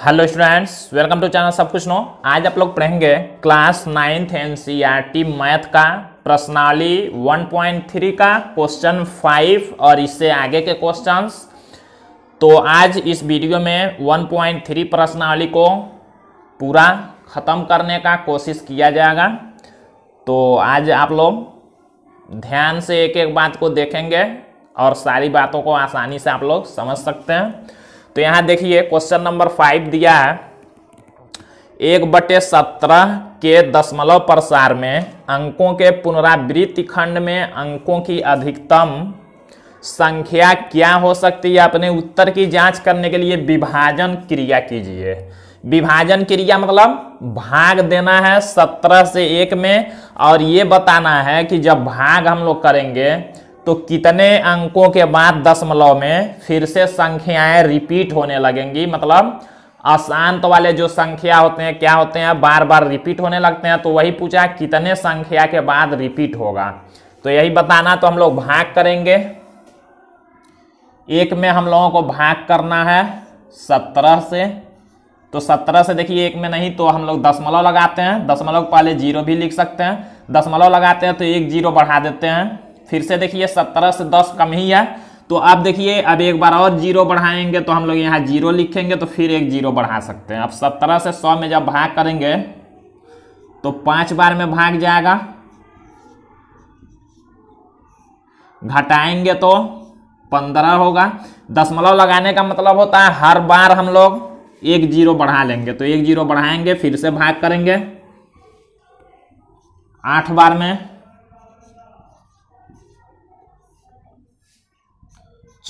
Hello students welcome to channel सब कुछ no आज आप लोग पढ़ेंगे क्लास नाइन्थ एनसीईआरटी मैथ का, प्रश्नावली 1.3 का क्वेश्चन 5 और इससे आगे के क्वेश्चंस तो आज इस वीडियो में 1.3 प्रश्नावली को पूरा ख़त्म करने का कोशिश किया जाएगा. तो आज आप लोग ध्यान से एक एक बात को देखेंगे और सारी बातों को आसानी से आप लोग समझ सकते हैं. तो यहाँ देखिए क्वेश्चन नंबर फाइव दिया है। एक बटे सत्रह के दशमलव प्रसार में अंकों के पुनरावृत्ति खंड में अंकों की अधिकतम संख्या क्या हो सकती है? अपने उत्तर की जाँच करने के लिए विभाजन क्रिया कीजिए। विभाजन क्रिया मतलब भाग देना है सत्रह से एक में, और ये बताना है कि जब भाग हम लोग करेंगे तो कितने अंकों के बाद दशमलव में फिर से संख्याएँ रिपीट होने लगेंगी? मतलब अशांत वाले जो संख्या होते हैं, क्या होते हैं? बार बार रिपीट होने लगते हैं। तो वही पूछा कितने संख्या के बाद रिपीट होगा? तो यही बताना तो हम लोग भाग करेंगे। एक में हम लोगों को भाग करना है सत्रह से। तो सत्रह से देखिए, एक में नहीं तो हम लोग दशमलव लगाते हैं। दशमलव पहले ज़ीरो भी लिख सकते हैं। दशमलव लगाते हैं तो एक ज़ीरो बढ़ा देते हैं। फिर से देखिए, सत्रह से दस कम ही है। तो अब देखिए, अब एक बार और ज़ीरो बढ़ाएँगे तो हम लोग यहाँ ज़ीरो लिखेंगे तो फिर एक ज़ीरो बढ़ा सकते हैं। अब सत्रह से सौ में जब भाग करेंगे तो पाँच बार में भाग जाएगा। घटाएँगे तो पंद्रह होगा। दशमलव लगाने का मतलब होता है हर बार हम लोग एक ज़ीरो बढ़ा लेंगे। तो एक ज़ीरो बढ़ाएँगे, फिर से भाग करेंगे। आठ बार में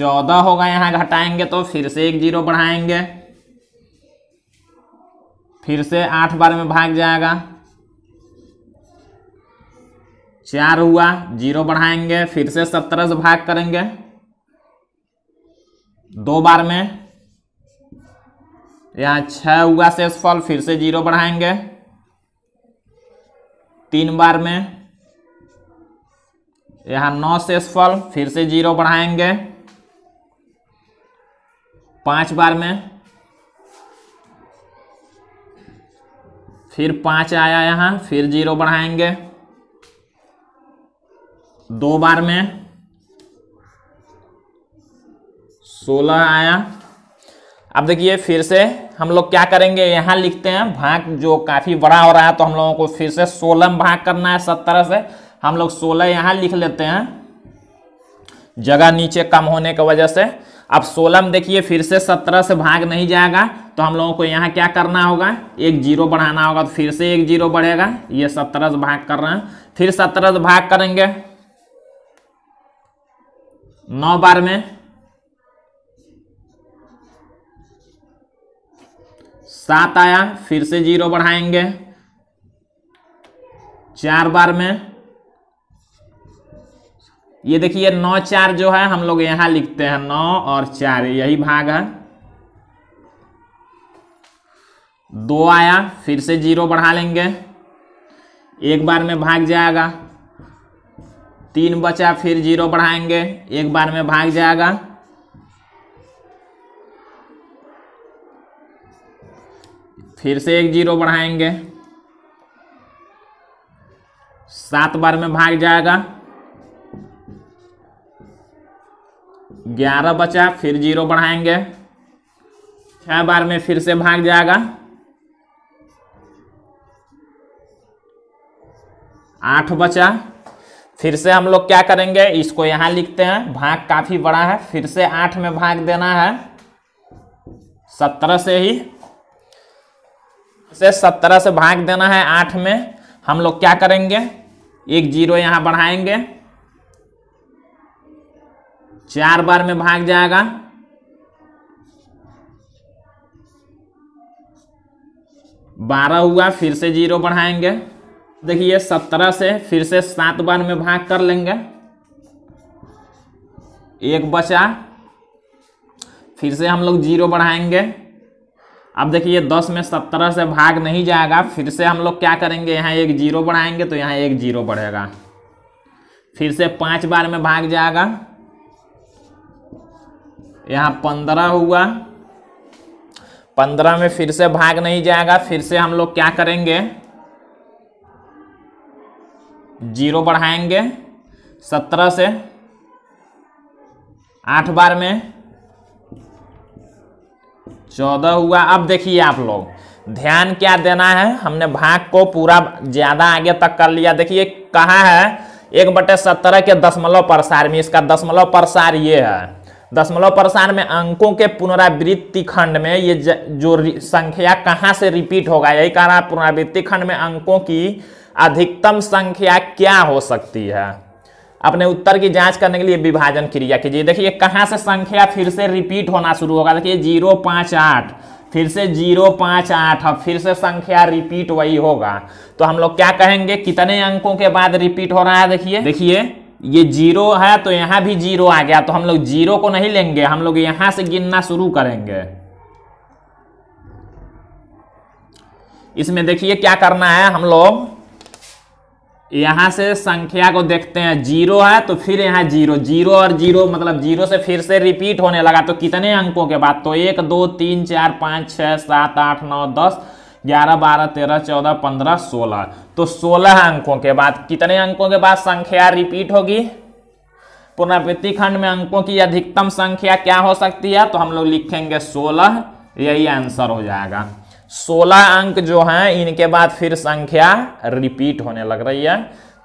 चौदह होगा यहाँ घटाएँगे तो फिर से एक ज़ीरो बढ़ाएँगे। फिर से आठ बार में भाग जाएगा। चार हुआ, ज़ीरो बढ़ाएँगे, फिर से सत्रह से भाग करेंगे। दो बार में यहाँ छह हुआ शेषफल, फिर से ज़ीरो बढ़ाएँगे। तीन बार में, यहाँ नौ शेषफल, फिर से ज़ीरो बढ़ाएँगे। पाँच बार में। फिर पाँच आया यहाँ, फिर ज़ीरो बढ़ाएँगे। दो बार में। सोलह आया। अब देखिए फिर से हम लोग क्या करेंगे, यहाँ लिखते हैं, भाग जो काफ़ी बड़ा हो रहा है तो हम लोगों को फिर से सोलह में भाग करना है, सत्तर से। हम लोग सोलह यहाँ लिख लेते हैं। जगह नीचे कम होने की वजह से। अब सोलह में देखिए, फिर से सत्रह से भाग नहीं जाएगा तो हम लोगों को यहाँ क्या करना होगा? एक ज़ीरो बढ़ाना होगा तो फिर से एक ज़ीरो बढ़ेगा। ये सत्रह से भाग कर रहे हैं। फिर सत्रह से भाग करेंगे। नौ बार में। सात आया, फिर से ज़ीरो बढ़ाएँगे। चार बार में। ये देखिए नौ चार जो है, हम लोग यहाँ लिखते हैं नौ और चार यही भाग है। दो आया, फिर से ज़ीरो बढ़ा लेंगे। एक बार में भाग जाएगा। तीन बचा, फिर ज़ीरो बढ़ाएँगे। एक बार में भाग जाएगा। फिर से एक ज़ीरो बढ़ाएँगे। सात बार में भाग जाएगा। ग्यारह बचा, फिर ज़ीरो बढ़ाएँगे। छह बार में फिर से भाग जाएगा। आठ बचा, फिर से हम लोग क्या करेंगे, इसको यहाँ लिखते हैं, भाग काफ़ी बड़ा है, फिर से आठ में भाग देना है। सत्रह से ही, से सत्रह से भाग देना है आठ में। हम लोग क्या करेंगे, एक ज़ीरो यहाँ बढ़ाएँगे। चार बार में भाग जाएगा। बारह हुआ, फिर से ज़ीरो बढ़ाएँगे। देखिए, सत्रह से फिर से सात बार में भाग कर लेंगे। एक बचा, फिर से हम लोग ज़ीरो बढ़ाएँगे। अब देखिए, दस में सत्रह से भाग नहीं जाएगा, फिर से हम लोग क्या करेंगे? यहाँ एक ज़ीरो बढ़ाएँगे तो यहाँ एक ज़ीरो बढ़ेगा। फिर से पाँच बार में भाग जाएगा। यहाँ पंद्रह हुआ। पंद्रह में फिर से भाग नहीं जाएगा, फिर से हम लोग क्या करेंगे? ज़ीरो बढ़ाएँगे सत्रह से। आठ बार में। चौदह हुआ। अब देखिए आप लोग, ध्यान क्या देना है? हमने भाग को पूरा ज़्यादा आगे तक कर लिया। देखिए कहा है? एक बटे सत्रह के दशमलव प्रसार में। इसका दशमलव प्रसार ये है। दशमलव प्रसार में अंकों के पुनरावृत्ति खंड में ये जो संख्या कहाँ से रिपीट होगा यही कह रहा पुनरावृत्ति खंड में अंकों की अधिकतम संख्या क्या हो सकती है? अपने उत्तर की जाँच करने के लिए विभाजन क्रिया कीजिए। देखिए, कहाँ से संख्या फिर से रिपीट होना शुरू होगा? देखिए, ज़ीरो पाँच आठ, फिर से ज़ीरो पाँच आठ अब फिर से संख्या रिपीट वही होगा। तो हम लोग क्या कहेंगे? कितने अंकों के बाद रिपीट हो रहा है? देखिए। देखिए ये ज़ीरो है तो यहाँ भी ज़ीरो आ गया तो हम लोग ज़ीरो को नहीं लेंगे, हम लोग यहाँ से गिनना शुरू करेंगे। इसमें देखिए क्या करना है हम लोग। यहाँ से संख्या को देखते हैं, ज़ीरो है तो फिर यहाँ ज़ीरो ज़ीरो और ज़ीरो मतलब ज़ीरो से फिर से रिपीट होने लगा तो कितने अंकों के बाद? तो एक, दो, तीन, चार, पाँच, छः, सात, आठ, नौ, दस, ग्यारह, बारह, तेरह, चौदह, पंद्रह, सोलह। तो सोलह अंकों के बाद कितने अंकों के बाद संख्या रिपीट होगी? पुनरावृत्ति खंड में अंकों की अधिकतम संख्या क्या हो सकती है? तो हम लोग लिखेंगे सोलह, यही आंसर हो जाएगा। सोलह अंक जो हैं, इनके बाद फिर संख्या रिपीट होने लग रही है।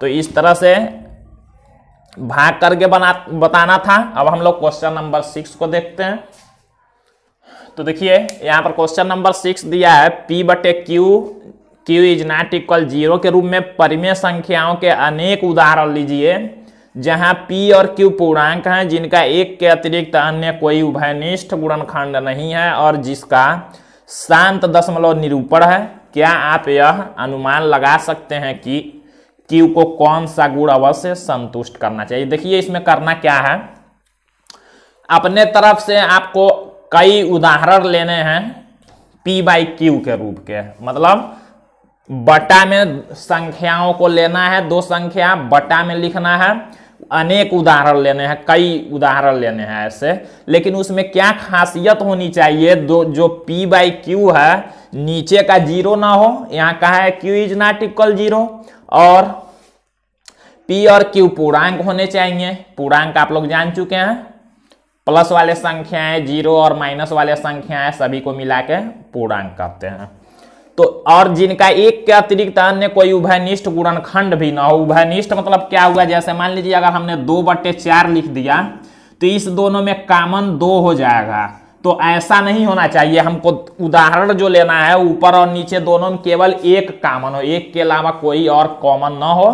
तो इस तरह से भाग करके बना, बताना था। अब हम लोग क्वेश्चन नंबर सिक्स को देखते हैं। तो देखिए, यहाँ पर क्वेश्चन नंबर सिक्स दिया है पी बटे Q Q is not equal zero के रूप में परिमेय संख्याओं के अनेक उदाहरण लीजिए, जहाँ पी और क्यू पूर्णांक हैं, जिनका एक के अतिरिक्त अन्य कोई उभयनिष्ठ गुणनखंड नहीं है और जिसका शांत दशमलव निरूपण है। क्या आप यह अनुमान लगा सकते हैं कि क्यू को कौन सा गुण अवश्य संतुष्ट करना चाहिए? देखिए, इसमें करना क्या है? अपने तरफ़ से आपको कई उदाहरण लेने हैं पी बाई क्यू के रूप के। मतलब बटा में संख्याओं को लेना है, दो संख्या, बटा में लिखना है, अनेक उदाहरण लेने हैं, कई उदाहरण लेने हैं ऐसे। लेकिन उसमें क्या खासियत होनी चाहिए? दो, जो P बाई क्यू है, नीचे का ज़ीरो ना हो, यहाँ कहा है Q is not equal zero और P और Q पूर्णांक होने चाहिए। पूर्णांक आप लोग जान चुके हैं। प्लस वाले संख्याएँ ज़ीरो और माइनस वाले संख्याएँ सभी को मिला के पूर्णांक कहते हैं। तो और जिनका एक के अतिरिक्त अन्य कोई उभयनिष्ठ गुणनखंड भी ना हो। उभयनिष्ठ मतलब क्या हुआ? जैसे मान लीजिए, अगर हमने दो बट्टे चार लिख दिया तो इस दोनों में कामन दो हो जाएगा। तो ऐसा नहीं होना चाहिए। हमको उदाहरण जो लेना है, ऊपर और नीचे दोनों में केवल एक कामन हो। एक के अलावा कोई और कॉमन ना हो।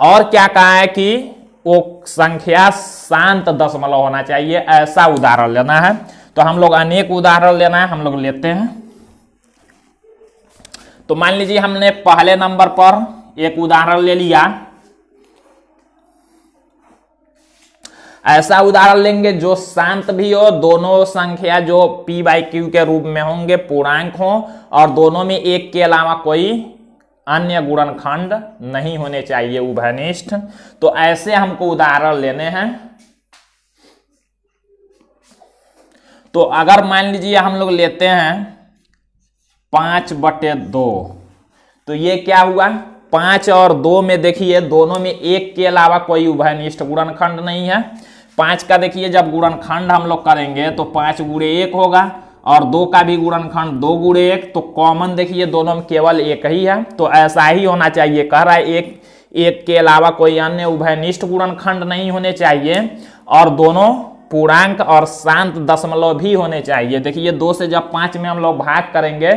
और क्या कहा है कि वो संख्या शांत दशमलव होना चाहिए। ऐसा उदाहरण लेना है। तो हम लोग अनेक उदाहरण लेना है। हम लोग लेते हैं। तो मान लीजिए हमने पहले नंबर पर एक उदाहरण ले लिया। ऐसा उदाहरण लेंगे जो शांत भी हो, दोनों संख्या जो p बाई क्यू के रूप में होंगे, पूर्णांक हो, और दोनों में एक के अलावा कोई अन्य गुणनखंड नहीं होने चाहिए, उभयनिष्ठ। तो ऐसे हमको उदाहरण लेने हैं। तो अगर मान लीजिए हम लोग लेते हैं पाँच बटे दो। तो ये क्या हुआ? पाँच और दो में देखिए, दोनों में एक के अलावा कोई उभयनिष्ठ गुणनखंड नहीं है। पाँच का देखिए, जब गुणनखंड हम लोग करेंगे तो पाँच गुड़े एक होगा और दो का भी गुणनखंड दो गुड़े एक। तो कॉमन देखिए, दोनों में केवल एक ही है। तो ऐसा ही होना चाहिए। कह रहा है, एक एक के अलावा कोई अन्य उभयनिष्ठ गुणनखंड नहीं होने चाहिए। और दोनों पूर्णांक और शांत दशमलव भी होने चाहिए। देखिए दो से जब पाँच में हम लोग भाग करेंगे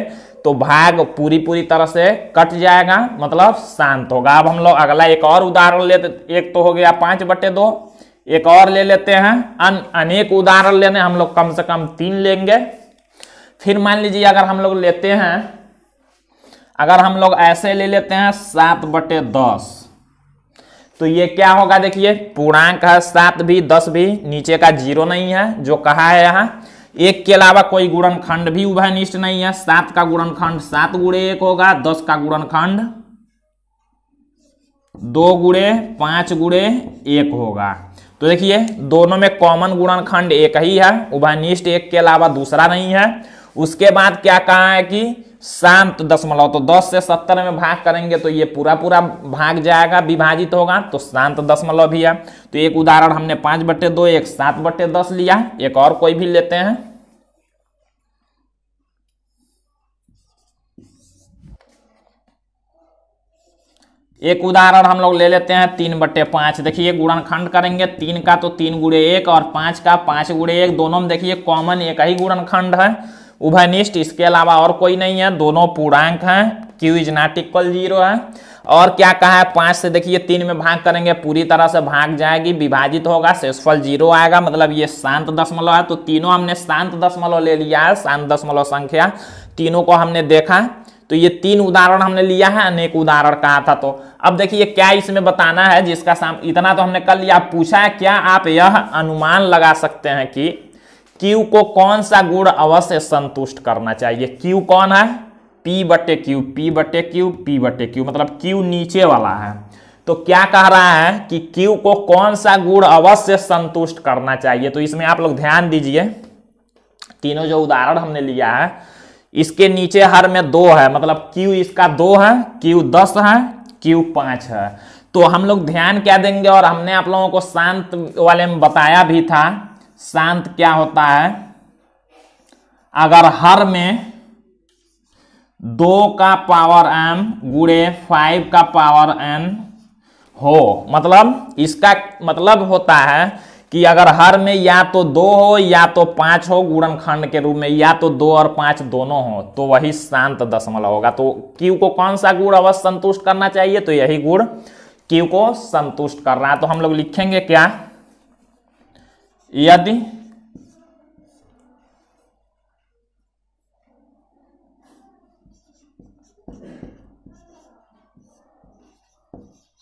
तो भाग पूरी पूरी तरह से कट जाएगा मतलब शांत होगा। अब हम लोग अगला एक और उदाहरण लेते, एक तो हो गया पाँच बटे दो, एक और ले लेते हैं। अन, अनेक उदाहरण लेने हम लोग कम से कम तीन लेंगे। फिर मान लीजिए, अगर हम लोग लेते हैं, अगर हम लोग ऐसे ले लेते हैं, सात बटे दस। तो ये क्या होगा देखिए, पूर्णांक है सात भी, दस भी, नीचे का ज़ीरो नहीं है, जो कहा है यहाँ। एक के अलावा कोई गुणनखंड भी उभयनिष्ठ नहीं है। सात का गुणनखंड सात गुड़े एक होगा, दस का गुणनखंड दो गुड़े पाँच गुड़े एक होगा। तो देखिए, दोनों में कॉमन गुणनखंड एक ही है उभयनिष्ठ एक के अलावा दूसरा नहीं है। उसके बाद क्या कहा है कि शांत दशमलव तो 10 से 70 में भाग करेंगे तो ये पूरा पूरा भाग जाएगा, विभाजित होगा तो शांत दशमलव भी है। तो एक उदाहरण हमने पाँच बट्टे दो, एक सात बट्टे दस लिया, एक और कोई भी लेते हैं। एक उदाहरण हम लोग ले लेते हैं, तीन बट्टे पाँच। देखिए, गुणनखंड करेंगे, तीन का तो तीन गुड़े एक और पाँच का पाँच गुड़े एक, दोनों में देखिए, कॉमन एक ही गुणनखंड है। उभयनिष्ठ इसके अलावा और कोई नहीं है। दोनों पूर्णांक हैं। Q is not equal zero है। और क्या कहा है? पाँच से देखिए, तीन में भाग करेंगे, पूरी तरह से भाग जाएगी, विभाजित होगा, शेषफल ज़ीरो आएगा। मतलब ये शांत दशमलव है तो तीनों हमने शांत दशमलव ले लिया है, शांत दशमलव संख्या। तीनों को हमने देखा तो ये तीन उदाहरण हमने लिया है, अनेक उदाहरण कहा था तो। अब देखिए, क्या इसमें बताना है, जिसका साम, इतना तो हमने कर लिया। पूछा है, क्या आप यह अनुमान लगा सकते हैं कि क्यू को कौन सा गुण अवश्य संतुष्ट करना चाहिए? क्यू कौन है? पी बटे क्यू पी बटे क्यू पी बटे क्यू मतलब क्यू नीचे वाला है। तो क्या कह रहा है कि क्यू को कौन सा गुण अवश्य संतुष्ट करना चाहिए? तो इसमें आप लोग ध्यान दीजिए। तीनों जो उदाहरण हमने लिया है, इसके नीचे हर में दो है मतलब क्यू इसका दो है क्यू दस है क्यू पाँच है। तो हम लोग ध्यान क्या देंगे? और हमने आप लोगों को शांत वाले में बताया भी था शांत क्या होता है? अगर हर में दो का पावर एम गुड़े फाइव का पावर एन हो मतलब इसका मतलब होता है कि अगर हर में या तो दो हो, या तो पाँच हो गुणनखंड के रूप में, या तो दो और पाँच दोनों हो तो वही शांत दशमलव होगा। तो क्यू को कौन सा गुण अवश्य संतुष्ट करना चाहिए? तो यही गुण क्यू को संतुष्ट कर रहा है। तो हम लोग लिखेंगे क्या? यदि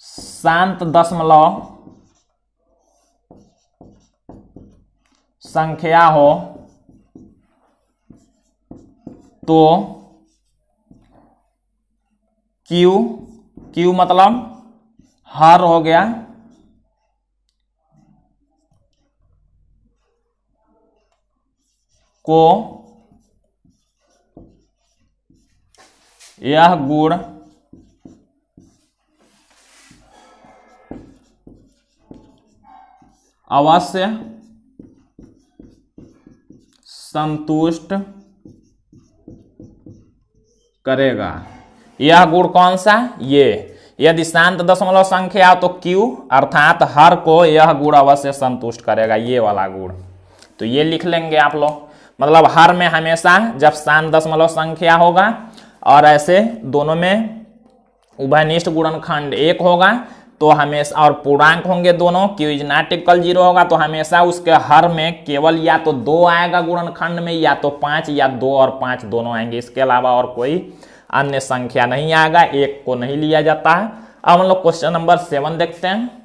शांत दशमलव। संख्या हो तो Q Q मतलब हर हो गया। को यह गुण अवश्य संतुष्ट करेगा। यह गुण कौन सा? ये। यदि शांत दशमलव संख्या तो क्यू अर्थात हर को यह गुण अवश्य संतुष्ट करेगा, ये वाला गुण। तो ये लिख लेंगे आप लोग। मतलब हर में हमेशा जब शांत दशमलव संख्या होगा और ऐसे दोनों में उभयनिष्ठ गुणनखंड एक होगा तो हमेशा और पूर्णांक होंगे दोनों Q is not equal zero होगा तो हमेशा उसके हर में केवल या तो दो आएगा गुणनखंड में, या तो पाँच, या दो और पाँच दोनों आएँगे। इसके अलावा और कोई अन्य संख्या नहीं आएगा, एक को नहीं लिया जाता। है अब हम लोग क्वेश्चन नंबर सेवन देखते हैं।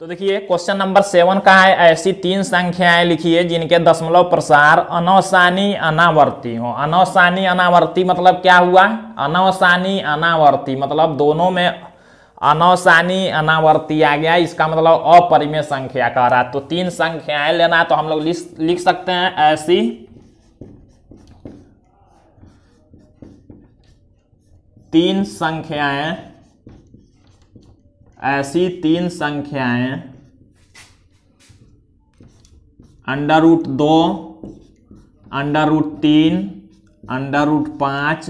तो देखिए क्वेश्चन नंबर सेवन का है, ऐसी तीन संख्याएँ लिखिए जिनके दशमलव प्रसार अनौसानी अनावर्ती हो। अनौसानी अनावर्ती मतलब क्या हुआ? अनौसानी अनावर्ती मतलब दोनों में अनौसानी अनावर्ती आ गया। इसका मतलब अपरिमेय संख्या कह रहा तो तीन संख्याएँ लेना तो हम लोग लिख सकते हैं ऐसी। तीन संख्याएँ ऐसी तीन संख्याएँ। अंडर रूट दो अंडर रूट तीन अंडर रूट पाँच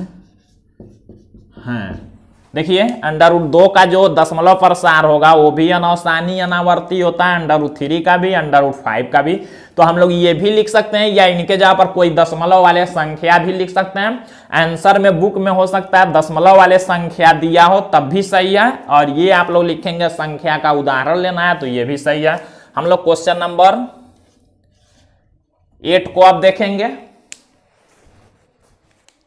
हैं। देखिए अंडर रूट दो का जो दशमलव प्रसार होगा, वो भी अनौसानी अनावर्ती होता है अंडर रूट थ्री का भी अंडर रूट फाइव का भी। तो हम लोग ये भी लिख सकते हैं, या इनके जगह पर कोई दशमलव वाले संख्या भी लिख सकते हैं। आंसर में बुक में हो सकता है, दशमलव वाले संख्या दिया हो, तब भी सही है। और ये आप लोग लिखेंगे संख्या का उदाहरण लेना है तो ये भी सही है। हम लोग क्वेश्चन नंबर एट को आप देखेंगे।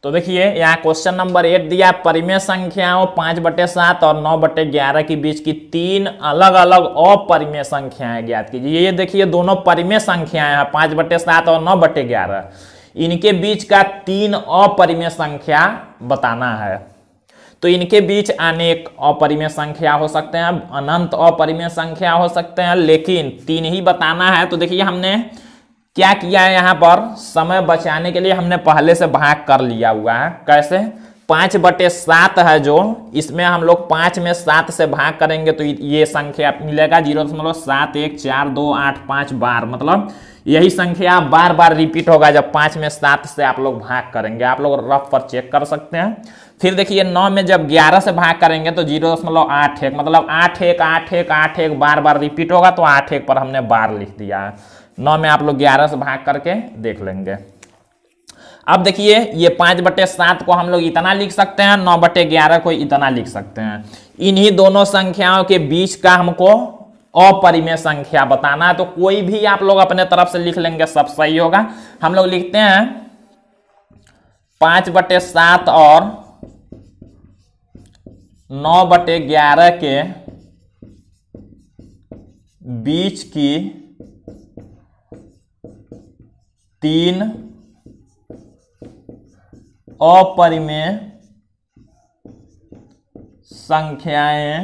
तो देखिए, यहाँ क्वेश्चन नंबर एट दिया, परिमेय संख्याओं पाँच बटे सात और नौ बटे ग्यारह के बीच की तीन अलग अलग अपरिमेय संख्याएँ ज्ञात कीजिए। ये देखिए, दोनों परिमेय संख्याएँ हैं, पाँच बटे सात और नौ बटे ग्यारह। इनके बीच का तीन अपरिमेय संख्या बताना है। तो इनके बीच अनेक अपरिमेय संख्या हो सकते हैं, अनंत अपरिमेय संख्या हो सकते हैं, लेकिन तीन ही बताना है। तो देखिए, हमने क्या किया है यहाँ पर? समय बचाने के लिए हमने पहले से भाग कर लिया हुआ है। कैसे? पाँच बटे सात है जो। इसमें हम लोग पाँच में सात से भाग करेंगे तो ये संख्या मिलेगा ज़ीरो दशमलव सात एक चार दो आठ पाँच बार। मतलब यही संख्या बार बार रिपीट होगा जब पाँच में सात से आप लोग भाग करेंगे। आप लोग रफ पर चेक कर सकते हैं। फिर देखिए, नौ में जब ग्यारह से भाग करेंगे तो ज़ीरो दशमलव आठ एक मतलब आठ एक आठ एक आठ एक बार बार रिपीट होगा तो आठ एक पर हमने बार लिख दिया। है नौ में आप लोग ग्यारह से भाग करके देख लेंगे। अब देखिए, ये पाँच बटे सात को हम लोग इतना लिख सकते हैं, नौ बटे ग्यारह को इतना लिख सकते हैं। इन्हीं दोनों संख्याओं के बीच का हमको अपरिमेय संख्या बताना है तो कोई भी आप लोग अपने तरफ़ से लिख लेंगे, सब सही होगा। हम लोग लिखते हैं, पाँच बटे सात और नौ बटे ग्यारह के बीच की तीन अपरिमेय संख्याएँ।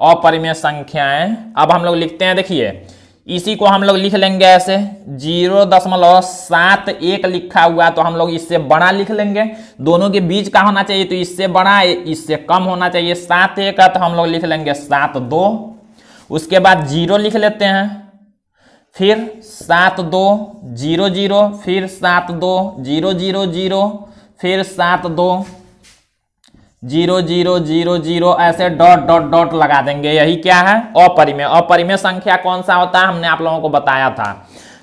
अपरिमेय संख्याएँ। अब हम लोग लिखते हैं, देखिए। इसी को हम लोग लिख लेंगे ऐसे। ज़ीरो दशमलव सात एक लिखा हुआ तो हम लोग इससे बड़ा लिख लेंगे। दोनों के बीच का होना चाहिए तो इससे बड़ा, इससे कम होना चाहिए सात एक का तो हम लोग लिख लेंगे सात दो। उसके बाद ज़ीरो लिख लेते हैं। फिर सात दो ज़ीरो ज़ीरो, फिर सात दो ज़ीरो ज़ीरो ज़ीरो, फिर सात दो ज़ीरो ज़ीरो ज़ीरो ज़ीरो, ऐसे डॉट डॉट डॉट लगा देंगे। यही क्या है? अपरिमेय। अपरिमेय संख्या कौन सा होता है? हमने आप लोगों को बताया था।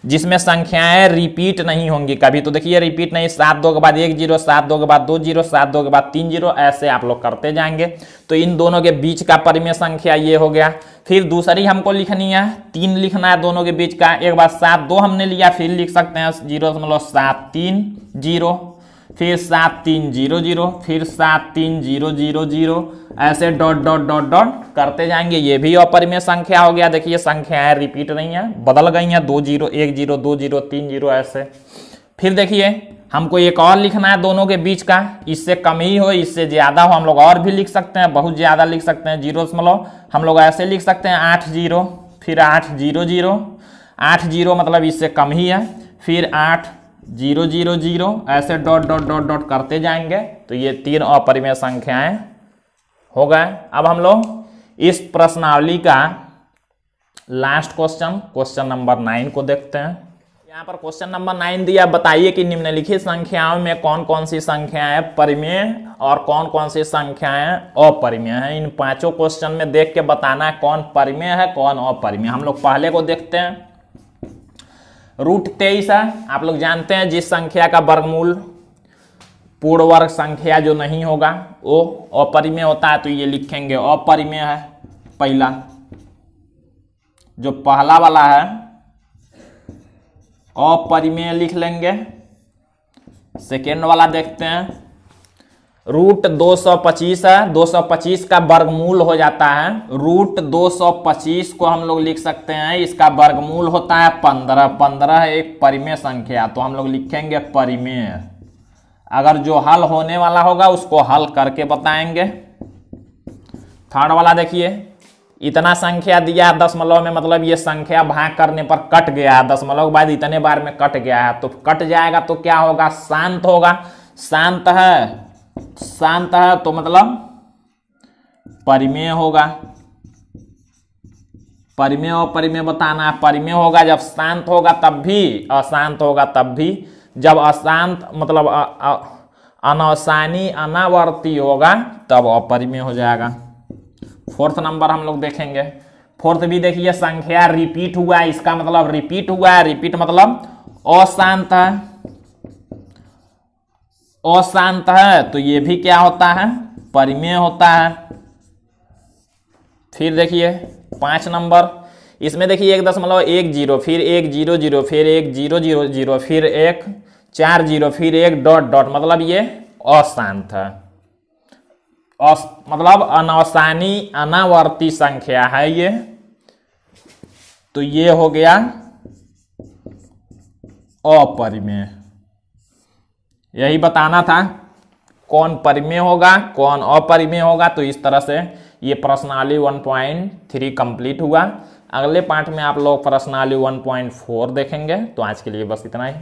जिसमें संख्याएँ रिपीट नहीं होंगी कभी। तो देखिए रिपीट नहीं, सात दो के बाद एक ज़ीरो, सात दो के बाद दो ज़ीरो, सात दो के बाद तीन ज़ीरो, ऐसे आप लोग करते जाएँगे। तो इन दोनों के बीच का परिमेय संख्या ये हो गया। फिर दूसरी हमको लिखनी है, तीन लिखना है दोनों के बीच का, एक बार सात दो हमने लिया, फिर लिख सकते हैं ज़ीरो दशमलव सात तीन, ज़ीरो फिर सात तीन ज़ीरो ज़ीरो, फिर सात तीन ज़ीरो ज़ीरो ज़ीरो, ऐसे डॉट डॉट डॉट डॉट करते जाएँगे। ये भी अपरिमेय संख्या हो गया। देखिए संख्याएँ रिपीट नहीं है, बदल गई हैं। दो ज़ीरो, एक ज़ीरो, दो ज़ीरो, तीन ज़ीरो, ऐसे। फिर देखिए, हमको एक और लिखना है दोनों के बीच का। इससे कम ही हो, इससे ज़्यादा हो, हम लोग और भी लिख सकते हैं, बहुत ज़्यादा लिख सकते हैं। ज़ीरो दशमलव, हम लोग ऐसे लिख सकते हैं, आठ ज़ीरो, फिर आठ ज़ीरो ज़ीरो। आठ ज़ीरो मतलब इससे कम ही है। फिर आठ ज़ीरो ज़ीरो ज़ीरो ऐसे डॉट डॉट डॉट डॉट करते जाएँगे। तो ये तीन अपरिमेय संख्याएँ हो गए। अब हम लोग इस प्रश्नावली का last question question number nine को देखते हैं। यहाँ पर क्वेश्चन नंबर नाइन दिया, बताइए कि निम्नलिखित संख्याओं में कौन कौन सी संख्याएँ परिमेय और कौन कौन सी संख्याएँ अपरिमेय हैं? इन पाँचों क्वेश्चन में देख के बताना है कौन परिमेय है, कौन अपरिमेय। हम लोग पहले को देखते हैं। रूट तेईस है। आप लोग जानते हैं जिस संख्या का वर्गमूल पूर्ण वर्ग संख्या जो नहीं होगा, वो अपरिमेय होता है तो ये लिखेंगे अपरिमेय है। पहला, जो पहला वाला है, अपरिमेय लिख लेंगे। सेकेंड वाला देखते हैं। रूट 225 है 225 का वर्गमूल हो जाता है। रूट 225 को हम लोग लिख सकते हैं, इसका वर्गमूल होता है 15 15 एक परिमेय संख्या तो हम लोग लिखेंगे परिमेय। अगर जो हल होने वाला होगा, उसको हल करके बताएँगे। थर्ड वाला देखिए, इतना संख्या दिया दशमलव में मतलब ये संख्या भाग करने पर कट गया है। दशमलव बाद इतने बार में कट गया है तो कट जाएगा तो क्या होगा? शांत होगा। शांत है। शांत है तो मतलब परिमेय होगा। परिमेय और परिमेय बताना है। परिमेय होगा जब शांत होगा तब भी, अशांत होगा तब भी। जब अशांत मतलब अनवसानी अनावर्ती होगा, तब अपरिमेय हो जाएगा। फोर्थ नंबर हम लोग देखेंगे। फोर्थ भी देखिए, संख्या रिपीट हुआ इसका मतलब रिपीट हुआ है। रिपीट मतलब अशांत है। अशांत है तो ये भी क्या होता है? परिमेय होता है। फिर देखिए पाँच नंबर। इसमें देखिए एक दशमलव एक ज़ीरो फिर एक ज़ीरो ज़ीरो फिर एक ज़ीरो ज़ीरो ज़ीरो फिर एक चार ज़ीरो फिर एक डॉट डॉट मतलब ये अशांत है। अस, मतलब अनवसानी अनावर्ती संख्या है ये। तो ये हो गया अपरिमेय। यही बताना था, कौन परिमेय होगा, कौन अपरिमेय होगा तो इस तरह से ये प्रश्नावली 1.3 कंप्लीट हुआ। अगले पार्ट में आप लोग प्रश्नावली 1.4 देखेंगे तो आज के लिए बस इतना ही।